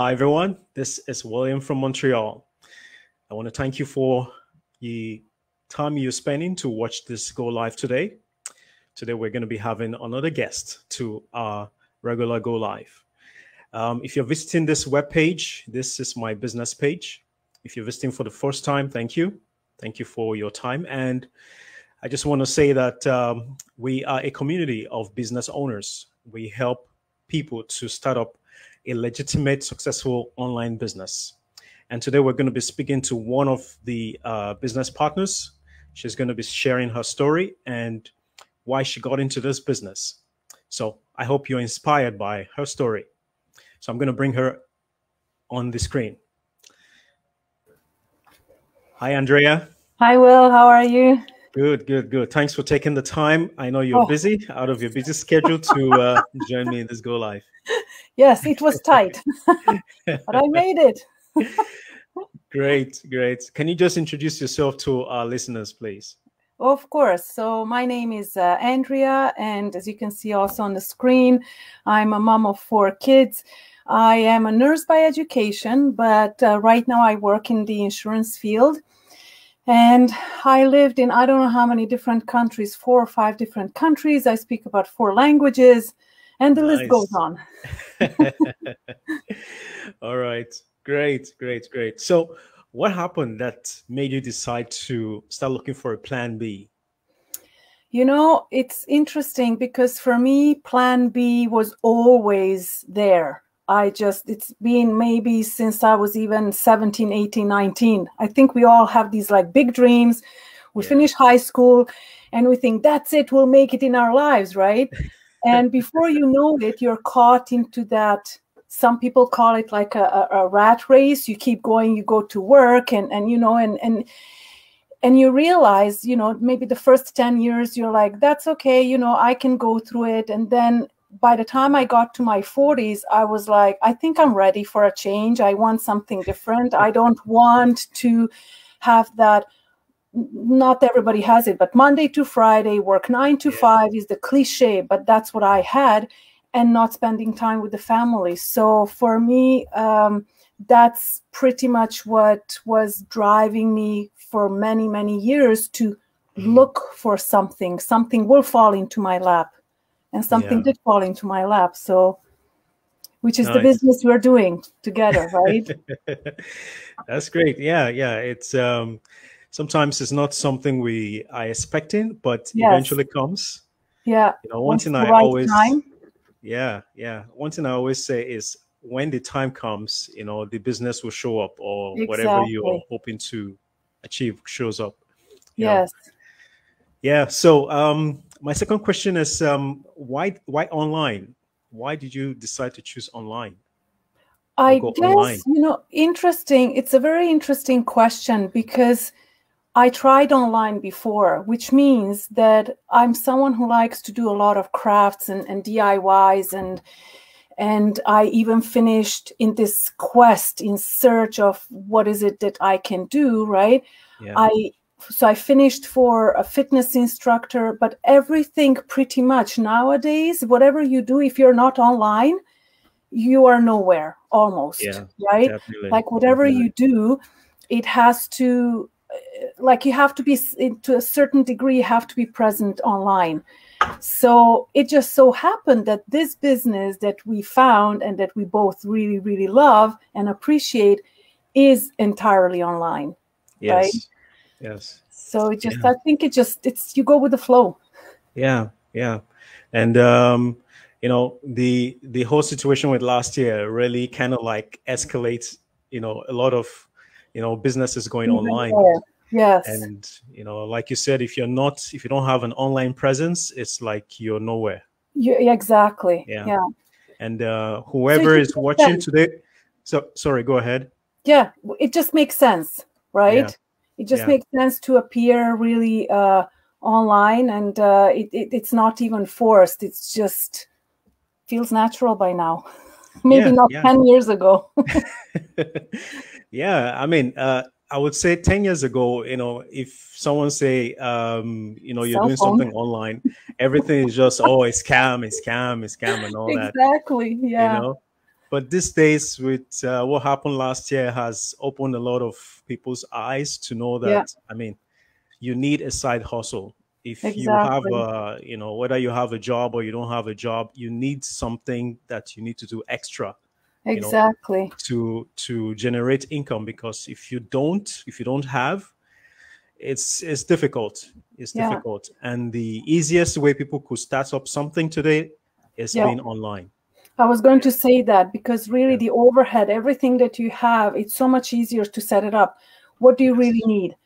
Hi, everyone. This is William from Montreal. I want to thank you for the time you're spending to watch this go live today. Today, we're going to be having another guest to our regular go live. Um, if you're visiting this web page, this is my business page. If you're visiting for the first time, thank you. Thank you for your time. And I just want to say that um, we are a community of business owners. We help people to start up a legitimate, successful online business. And today we're going to be speaking to one of the uh, business partners. She's going to be sharing her story and why she got into this business. So I hope you're inspired by her story. So I'm going to bring her on the screen. Hi, Andrea. Hi, Will. How are you? Good, good, good. Thanks for taking the time. I know you're oh. busy, out of your busy schedule, to uh, join me in this Go Live. Yes, it was tight, but I made it. great, great. Can you just introduce yourself to our listeners, please? Of course. So my name is uh, Andrea, and as you can see also on the screen, I'm a mom of four kids. I am a nurse by education, but uh, right now I work in the insurance field. And I lived in I don't know how many different countries, four or five different countries. I speak about four languages, and the nice. list goes on. All right. Great, great, great. So, what happened that made you decide to start looking for a plan B? You know, it's interesting because for me, plan B was always there. I just, it's been maybe since I was even 17, 18, 19. I think we all have these like big dreams. We yeah. finish high school and we think that's it, we'll make it in our lives, right? And before you know it, you're caught into that. Some people call it like a, a, rat race. You keep going, you go to work, and and you know, and and and you realize, you know, maybe the first 10 years you're like, that's okay, you know, I can go through it. And then by the time I got to my 40s, I was like, I think I'm ready for a change. I want something different. I don't want to have that. Not everybody has it, but Monday to Friday, work nine to five is the cliche, but that's what I had, and not spending time with the family. So for me, um, that's pretty much what was driving me for many, many years to mm-hmm. look for something. Something will fall into my lap and something yeah. did fall into my lap so which is nice. the business we're doing together right that's great yeah yeah it's um sometimes it's not something we are expecting but yes. eventually comes yeah you know one thing i right always time. yeah yeah one thing i always say is when the time comes you know the business will show up or exactly. whatever you're hoping to achieve shows up yes know? yeah so um my second question is um, why why online? Why did you decide to choose online? I guess online? you know interesting. It's a very interesting question because I tried online before, which means that I'm someone who likes to do a lot of crafts and, and DIYs and and I even finished in this quest in search of what is it that I can do, right? Yeah. I so I finished for a fitness instructor, but everything pretty much nowadays, whatever you do, if you're not online, you are nowhere almost, yeah, right? Definitely. Like whatever definitely. you do, it has to, like you have to be to a certain degree, have to be present online. So it just so happened that this business that we found and that we both really, really love and appreciate is entirely online, yes. right? Yes. So it just, yeah. I think it just, it's, you go with the flow. Yeah. Yeah. And, um, you know, the, the whole situation with last year really kind of like escalates, you know, a lot of, you know, businesses going online. Yes. And, you know, like you said, if you're not, if you don't have an online presence, it's like you're nowhere. Yeah, exactly. Yeah. yeah. And uh, whoever so is watching sense. today, so sorry, go ahead. Yeah, it just makes sense, right? Yeah it just yeah. makes sense to appear really uh, online and uh, it, it, it's not even forced it's just feels natural by now maybe yeah, not yeah. 10 years ago yeah i mean uh, i would say 10 years ago you know if someone say um, you know you're Cell doing phone. something online everything is just oh it's scam it's scam it's scam and all exactly, that exactly yeah you know but these days, with uh, what happened last year, has opened a lot of people's eyes to know that. Yeah. I mean, you need a side hustle. If you have a, you know, whether you have a job or you don't have a job, you need something that you need to do extra know, Exactly. to to generate income. Because if you don't, if you don't have, it's it's difficult. It's Yeah. difficult. And the easiest way people could start up something today is Yeah. being online. I was going to say that because really Yeah. the overhead, everything that you have, it's so much easier to set it up. What do you really need?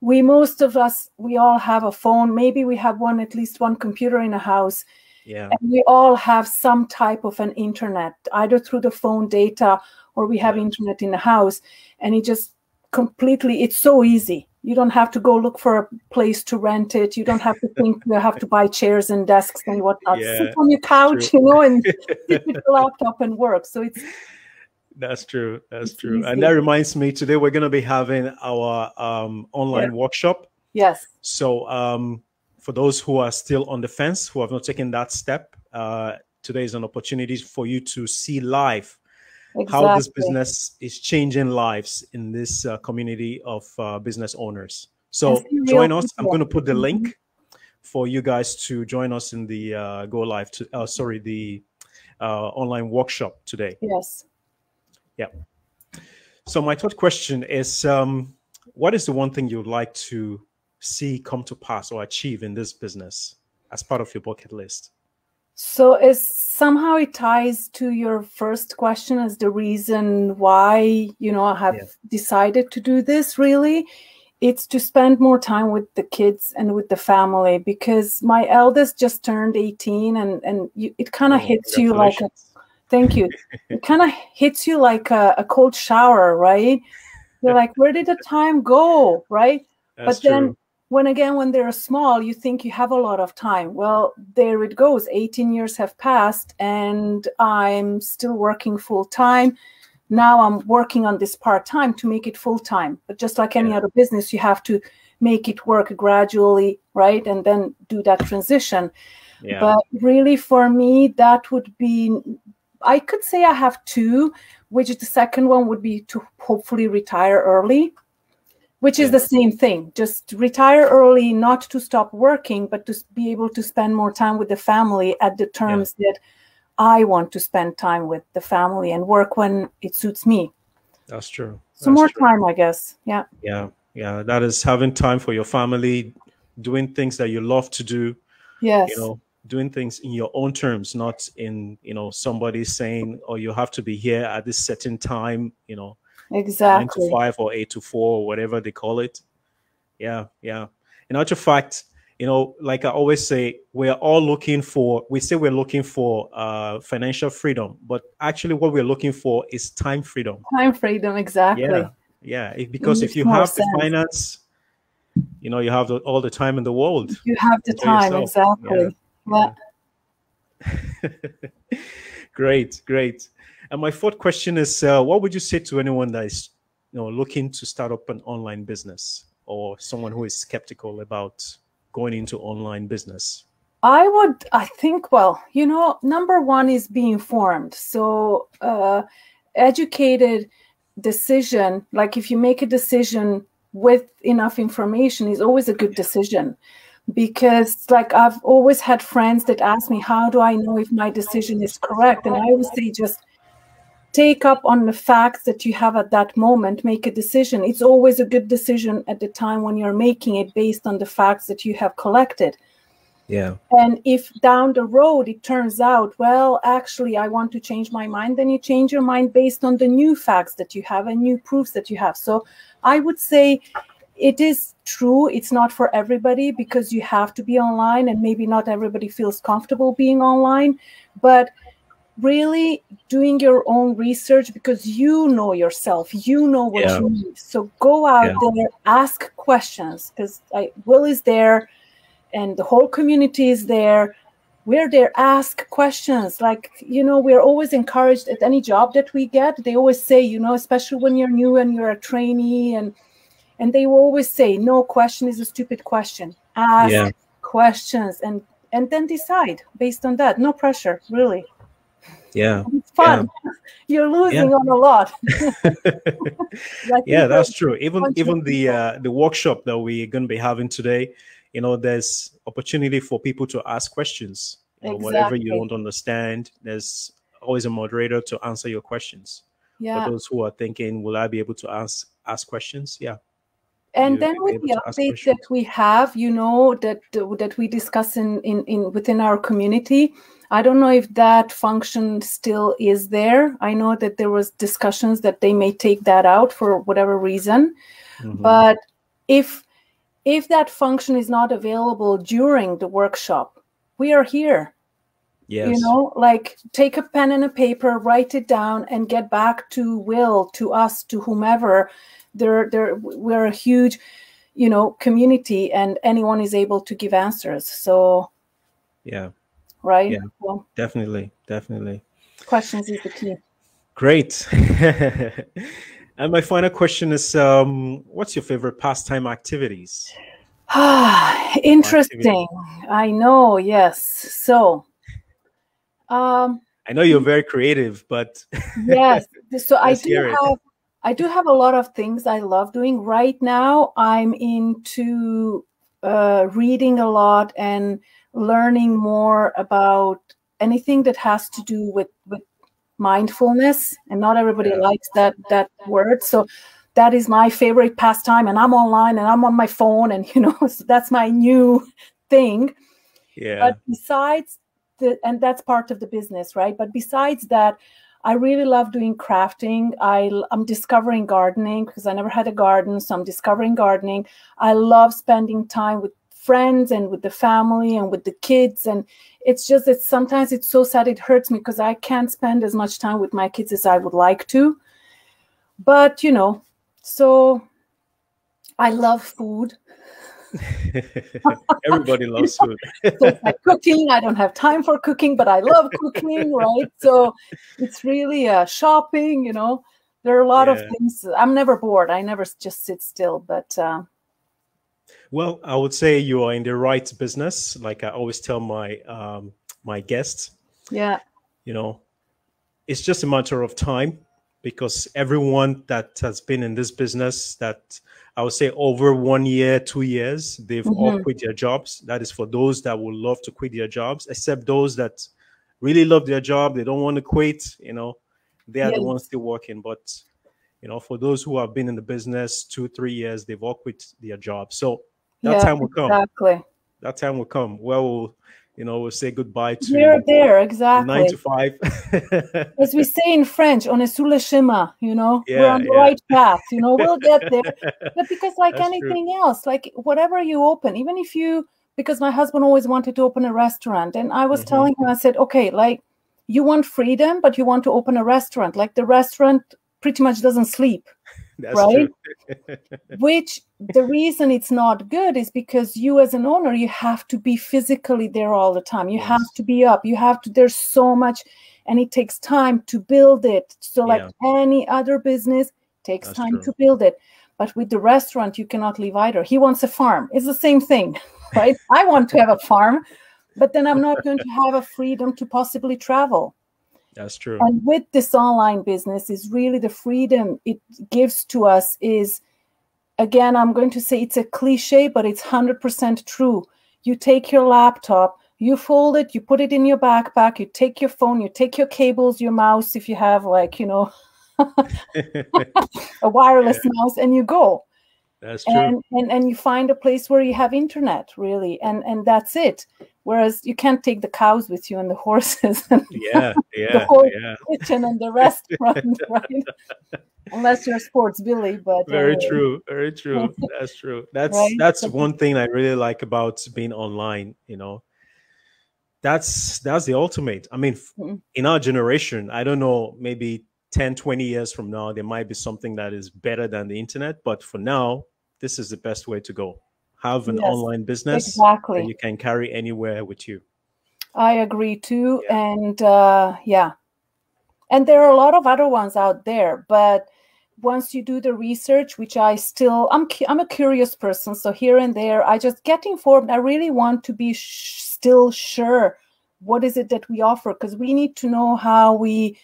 We most of us, we all have a phone. Maybe we have one, at least one computer in a house, Yeah. and we all have some type of an internet, either through the phone data or we have internet in the house. And it just completely, it's so easy. You don't have to go look for a place to rent it. You don't have to think you have to buy chairs and desks and whatnot. Yeah, Sit on your couch, true. you know, and sit with your laptop and work. So it's That's true. That's It's true. easy. And that reminds me, today we're going to be having our um, online workshop. yes, So, um, for those who are still on the fence, who have not taken that step, uh, today is an opportunity for you to see live exactly. how this business is changing lives in this uh, community of uh, business owners. So, join us. I'm going to put the link for you guys to join us in the uh, go live. To uh, sorry, the uh, online workshop today. Yes. Yeah. So my third question is, um, what is the one thing you'd like to see come to pass or achieve in this business as part of your bucket list? So is somehow it ties to your first question as the reason why you know I have Yeah. decided to do this really. It's to spend more time with the kids and with the family because my eldest just turned 18 and and you, it kind of Oh, hits you like a. Thank you. It kind of hits you like a, a cold shower, right? You're like, where did the time go, right? That's but then true. When again, when they're small, you think you have a lot of time. Well, there it goes. 18 years have passed and I'm still working full time. Now I'm working on this part time to make it full time. But just like any Yeah. other business, you have to make it work gradually, right? And then do that transition. Yeah. But really, for me, that would be I could say I have two, which the second one would be to hopefully retire early, which is Yeah. the same thing. Just retire early, not to stop working, but to be able to spend more time with the family at the terms that I want to spend time with the family and work when it suits me. That's true. So That's more true. time, I guess. Yeah. Yeah. Yeah. That is having time for your family, doing things that you love to do, Yes. you know, doing things in your own terms, not in, you know, somebody saying, oh, you have to be here at this certain time, you know, nine exactly. to five or eight to four or whatever they call it. Yeah, yeah. In actual fact, you know, like I always say, we're all looking for. We say we're looking for uh, financial freedom, but actually, what we're looking for is time freedom. Time freedom, exactly. Yeah, yeah. If, because if you have the finance, you know, you have the, all the time in the world. You have the time, yourself. exactly. Yeah. great, great. And my fourth question is, uh, what would you say to anyone that is, you know, looking to start up an online business, or someone who is skeptical about going into online business? I would, I think, well, you know, number one is being informed. So, uh, educated decision, like if you make a decision with enough information, is always a good decision. Because, like, I've always had friends that ask me, How do I know if my decision is correct? And I always say, just take up on the facts that you have at that moment, make a decision. It's always a good decision at the time when you're making it based on the facts that you have collected. Yeah, And if down the road it turns out, well, actually, I want to change my mind, then you change your mind based on the new facts that you have and new proofs that you have. So I would say it is true. It's not for everybody because you have to be online and maybe not everybody feels comfortable being online. But really doing your own research because you know yourself, you know what Yeah. you need. So go out Yeah. there, ask questions because Will is there and the whole community is there we're there ask questions like you know we're always encouraged at any job that we get they always say you know especially when you're new and you're a trainee and and they will always say no question is a stupid question ask Yeah. questions and and then decide based on that no pressure really Yeah. It's fun. Yeah. You're losing yeah. on a lot. yeah, that's true. Even even the uh, the workshop that we're going to be having today, you know, there's opportunity for people to ask questions. You know, exactly. Whatever you don't understand, there's always a moderator to answer your questions. Yeah. For those who are thinking, will I be able to ask ask questions? Yeah and then with the updates that we have you know that that we discuss in, in in within our community i don't know if that function still is there i know that there was discussions that they may take that out for whatever reason mm-hmm. but if if that function is not available during the workshop we are here Yes. You know, like take a pen and a paper, write it down, and get back to Will, to us, to whomever, they're, they're, we're a huge, you know, community and anyone is able to give answers. So, yeah. Right. Yeah. Definitely. Definitely. Questions is the key. Great. and my final question is um, what's your favorite pastime activities? Ah, interesting. I know. Yes. So, um, I know you're very creative, but yes. So I do have I do have a lot of things I love doing. Right now, I'm into uh, reading a lot and learning more about anything that has to do with with mindfulness. And not everybody likes that that word, so that is my favorite pastime. And I'm online and I'm on my phone, and you know, so that's my new thing. Yeah. But besides the, and that's part of the business, right? But besides that, I really love doing crafting. I, I'm discovering gardening because I never had a garden. So I'm discovering gardening. I love spending time with friends and with the family and with the kids. And it's just that sometimes it's so sad it hurts me because I can't spend as much time with my kids as I would like to. But, you know, so I love food. Everybody loves food. so cooking, I don't have time for cooking, but I love cooking, right? So it's really uh, shopping, you know. There are a lot yeah. of things. I'm never bored. I never just sit still, but. Uh, well, I would say you are in the right business. Like I always tell my um, my guests. Yeah. You know, it's just a matter of time because everyone that has been in this business that I would say over one year, two years, they've mm-hmm. all quit their jobs. That is for those that would love to quit their jobs, except those that really love their job, they don't want to quit, you know, they are yes. the ones still working. But you know, for those who have been in the business two, three years, they've all quit their job. So that yeah, time will come. Exactly. That time will come. Well, you know, we'll say goodbye to here, there, exactly nine to five. As we say in French, on le chemin, you know, yeah, we're on the yeah. right path, you know, we'll get there. but because like That's anything true. else, like whatever you open, even if you because my husband always wanted to open a restaurant, and I was mm-hmm. telling him, I said, okay, like you want freedom, but you want to open a restaurant. Like the restaurant pretty much doesn't sleep. That's right? Which the reason it's not good is because you as an owner, you have to be physically there all the time. You yes. have to be up. You have to, there's so much, and it takes time to build it. So, like yeah. any other business, takes That's time true. to build it. But with the restaurant, you cannot leave either. He wants a farm. It's the same thing, right? I want to have a farm, but then I'm not going to have a freedom to possibly travel. That's true. And with this online business, is really the freedom it gives to us is, again, I'm going to say it's a cliche, but it's 100% true. You take your laptop, you fold it, you put it in your backpack, you take your phone, you take your cables, your mouse, if you have like, you know, a wireless yeah. mouse, and you go. That's true. And, and and you find a place where you have internet, really, and and that's it. Whereas you can't take the cows with you and the horses and yeah, yeah, the whole yeah. kitchen and the restaurant, right? Unless you're sports Billy, but very uh, true, very true. That's true. That's right? that's one thing I really like about being online. You know, that's that's the ultimate. I mean, mm-hmm. in our generation, I don't know, maybe 10, 20 years from now, there might be something that is better than the internet. But for now, this is the best way to go have an yes, online business exactly you can carry anywhere with you i agree too yeah. and uh, yeah and there are a lot of other ones out there but once you do the research which i still i'm i'm a curious person so here and there i just get informed. I really want to be still sure what is it that we offer because we need to know how we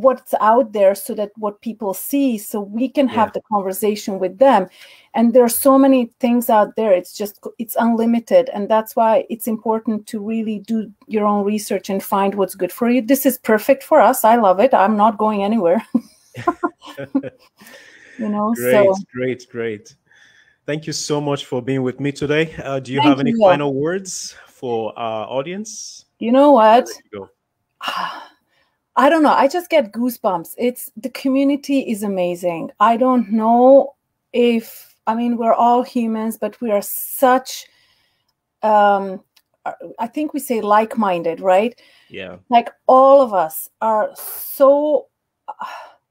what's out there so that what people see so we can have the conversation with them. And there are so many things out there. It's just it's unlimited. And that's why it's important to really do your own research and find what's good for you. This is perfect for us. I love it. I'm not going anywhere. You know great so. great great thank you so much for being with me today. Uh, do you Thank have any you. final words for our audience? You know what? You I don't know. I just get goosebumps. It's the community is amazing. I don't know if I mean we're all humans, but we are such um I think we say like-minded, right? Yeah. Like all of us are so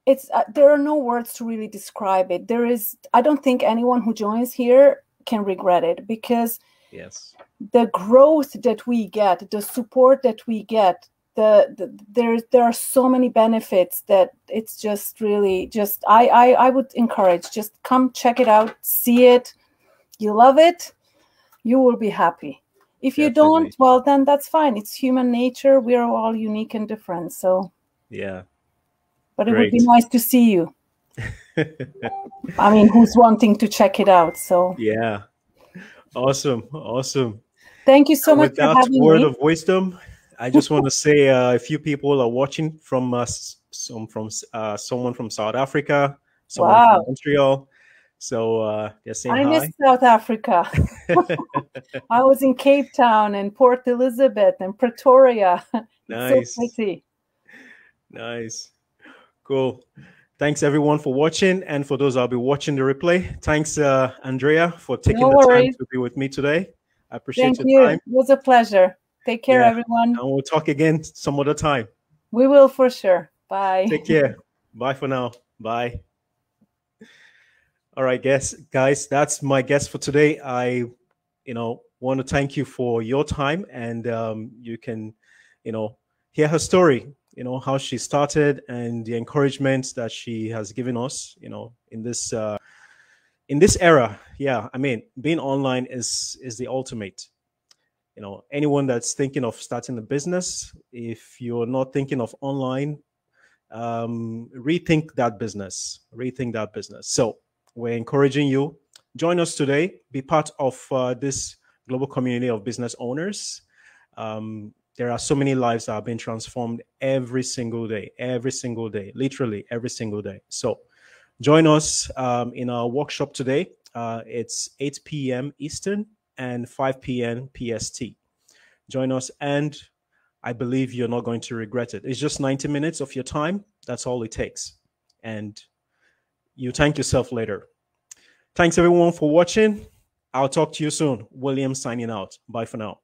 it's uh, there are no words to really describe it. There is I don't think anyone who joins here can regret it because yes. The growth that we get, the support that we get, the, the there there are so many benefits that it's just really just I, I I would encourage just come check it out, see it. You love it, you will be happy. If you don't, well then that's fine. It's human nature. We are all unique and different. So yeah. But it Great. would be nice to see you. I mean, who's wanting to check it out? So yeah, awesome, awesome. Thank you so much for having word me. of wisdom. I just want to say uh, a few people are watching from us, some from uh, someone from South Africa, someone wow. from Montreal. So uh, they're saying I hi. miss South Africa. I was in Cape Town and Port Elizabeth and Pretoria. Nice. so pretty. Nice. Cool. Thanks everyone for watching, and for those I'll be watching the replay. Thanks, uh, Andrea, for taking no the worries. time to be with me today. I appreciate Thank your you. time. It was a pleasure. Take care, yeah. everyone. And we'll talk again some other time. We will for sure. Bye. Take care. Bye for now. Bye. All right, guys, guys, that's my guest for today. I, you know, want to thank you for your time, and um, you can, you know, hear her story. You know how she started and the encouragement that she has given us. You know, in this uh, in this era. Yeah, I mean, being online is is the ultimate you know anyone that's thinking of starting a business if you're not thinking of online um, rethink that business rethink that business. So we're encouraging you join us today be part of uh, this global community of business owners. Um, there are so many lives that are being transformed every single day every single day literally every single day. So join us um, in our workshop today. Uh, it's 8 p.m eastern and 5 p.m. PST. Join us, and I believe you're not going to regret it. It's just 90 minutes of your time. That's all it takes. And you thank yourself later. Thanks everyone for watching. I'll talk to you soon. William signing out. Bye for now.